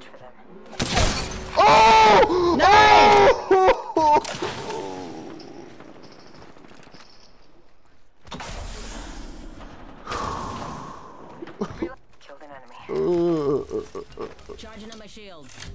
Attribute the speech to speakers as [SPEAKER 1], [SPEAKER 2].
[SPEAKER 1] Watch for them.
[SPEAKER 2] Oh! Oh!
[SPEAKER 1] Killed an enemy.
[SPEAKER 3] Charging on my shields.